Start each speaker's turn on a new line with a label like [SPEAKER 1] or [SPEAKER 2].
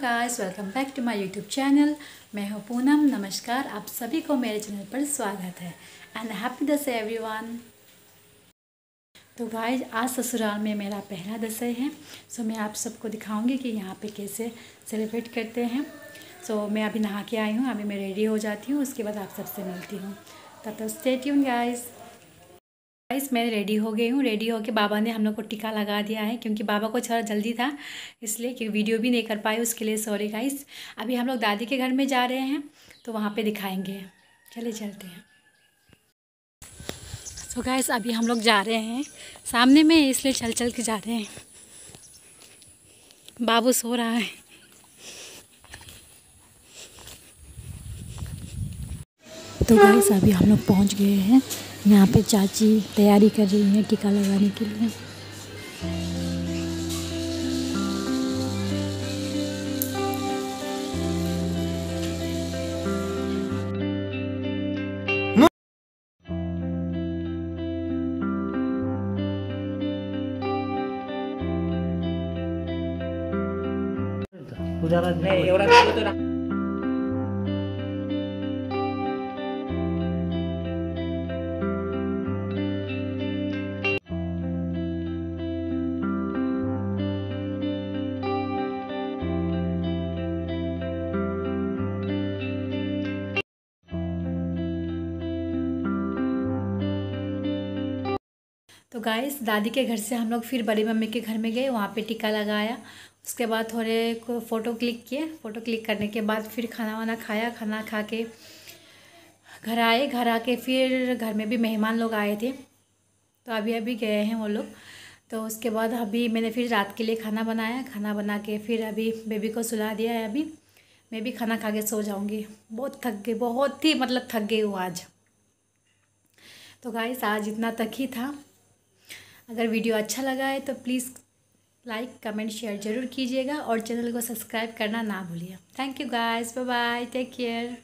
[SPEAKER 1] Guys welcome back to my YouTube channel मैं हूँ पूनम, नमस्कार। आप सभी को मेरे चैनल पर स्वागत है। एंड हैप्पी दस एवरीवन तो गाइस आज ससुराल में मेरा पहला दशई है। सो मैं आप सबको दिखाऊँगी कि यहाँ पे कैसे सेलिब्रेट करते हैं। सो मैं अभी नहा के आई हूँ, अभी मैं रेडी हो जाती हूँ, उसके बाद आप सबसे मिलती हूँ। तब तक स्टे ट्यून गाइस गाइस मैं रेडी हो गई हूँ। रेडी होके बाबा ने हम लोग को टीका लगा दिया है क्योंकि बाबा को थोड़ा जल्दी था इसलिए कि वीडियो भी नहीं कर पाए उसके लिए सॉरी गाइस अभी हम लोग दादी के घर में जा रहे हैं तो वहाँ पे दिखाएँगे। चले चलते हैं। तो गाइस अभी हम लोग जा रहे हैं। सामने में इसलिए चल चल के जा रहे हैं। बाबू सो रहा है। तो गाइस अभी हम लोग पहुँच गए हैं। यहाँ पे चाची तैयारी कर रही हैं टीका लगाने के लिए।
[SPEAKER 2] उजाला
[SPEAKER 1] तो गाइस दादी के घर से हम लोग फिर बड़ी मम्मी के घर में गए, वहाँ पे टीका लगाया। उसके बाद थोड़े को फ़ोटो क्लिक किए। फ़ोटो क्लिक करने के बाद फिर खाना वाना खाया। खाना खा के घर आए। घर आके फिर घर में भी मेहमान लोग आए थे। तो अभी अभी गए हैं वो लोग। तो उसके बाद अभी मैंने फिर रात के लिए खाना बनाया। खाना बना के फिर अभी बेबी को सुला दिया है अभी। मैं भी खाना खा के सो जाऊँगी। बहुत थक गई, बहुत ही मतलब थक गई हूँ आज। तो गाइस आज इतना तक ही था। अगर वीडियो अच्छा लगा है तो प्लीज़ लाइक, कमेंट, शेयर ज़रूर कीजिएगा और चैनल को सब्सक्राइब करना ना भूलिए। Thank you guys bye bye take care